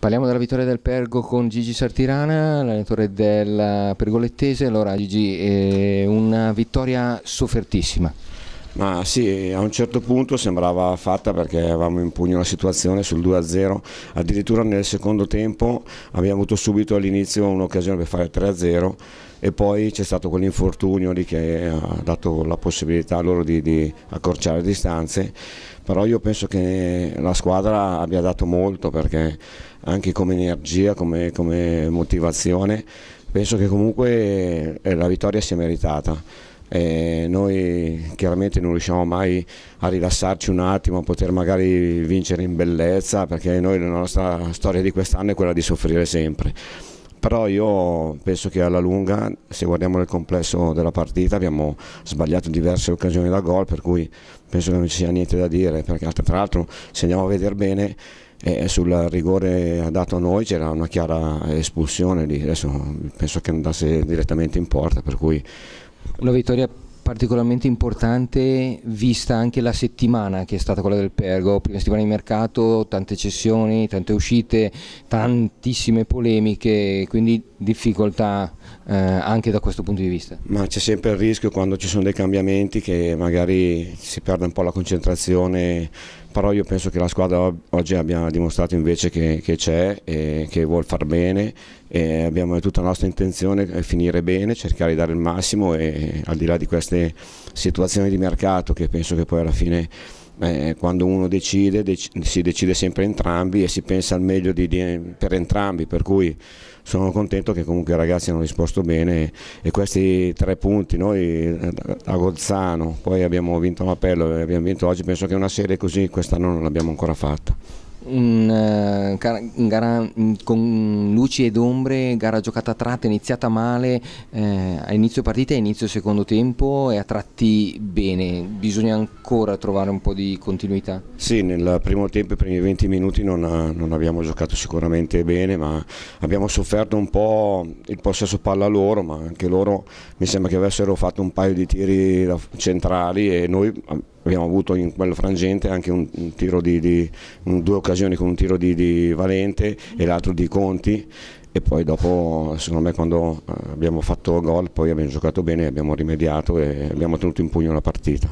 Parliamo della vittoria del Pergo con Gigi Sartirana, l'allenatore del Pergolettese. Allora Gigi, eh, una vittoria soffertissima. Ma sì, a un certo punto sembrava fatta perché avevamo in pugno la situazione sul 2-0, addirittura nel secondo tempo abbiamo avuto subito all'inizio un'occasione per fare 3-0 e poi c'è stato quell'infortunio lì che ha dato la possibilità a loro di, di accorciare distanze, però io penso che la squadra abbia dato molto perché anche come energia, come, come motivazione, penso che comunque eh, la vittoria sia meritata. E noi chiaramente non riusciamo mai a rilassarci un attimo, a poter magari vincere in bellezza, perché noi la nostra storia di quest'anno è quella di soffrire sempre. Però io penso che alla lunga, se guardiamo nel complesso della partita, abbiamo sbagliato diverse occasioni da gol, per cui penso che non ci sia niente da dire, perché tra l'altro se andiamo a vedere bene e sul rigore dato a noi c'era una chiara espulsione lì, adesso penso che andasse direttamente in porta, per cui... Una vittoria particolarmente importante vista anche la settimana che è stata quella del Pergo, prima settimana di mercato, tante cessioni, tante uscite, tantissime polemiche, quindi difficoltà eh, anche da questo punto di vista. Ma c'è sempre il rischio quando ci sono dei cambiamenti che magari si perde un po' la concentrazione però io penso che la squadra oggi abbia dimostrato invece che, che c'è e che vuole far bene e abbiamo tutta la nostra intenzione di finire bene, cercare di dare il massimo e al di là di queste situazioni di mercato che penso che poi alla fine eh, quando uno decide dec si decide sempre entrambi e si pensa al meglio di, di, per entrambi per cui sono contento che comunque i ragazzi hanno risposto bene e questi tre punti noi a Gozzano poi abbiamo vinto l'appello e abbiamo vinto oggi penso che una serie così quest'anno non l'abbiamo ancora fatta una uh, gara con luci ed ombre, gara giocata a tratte, iniziata male eh, a inizio partita e inizio secondo tempo e a tratti bene, bisogna ancora trovare un po' di continuità? Sì, nel primo tempo, i primi 20 minuti non, non abbiamo giocato sicuramente bene, ma abbiamo sofferto un po' il possesso palla loro, ma anche loro mi sembra che avessero fatto un paio di tiri centrali e noi abbiamo avuto in quel frangente anche un, un tiro di, di un, due occasioni con un tiro di, di Valente e l'altro di Conti e poi dopo secondo me quando eh, abbiamo fatto gol poi abbiamo giocato bene, abbiamo rimediato e abbiamo tenuto in pugno la partita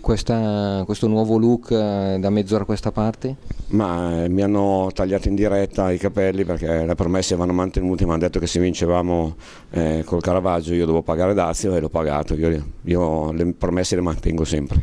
questa, questo nuovo look eh, da mezz'ora a questa parte? Ma eh, mi hanno tagliato in diretta i capelli perché le promesse vanno mantenute, mi hanno detto che se vincevamo eh, col Caravaggio io devo pagare Dazio e l'ho pagato, io, io le promesse le mantengo sempre.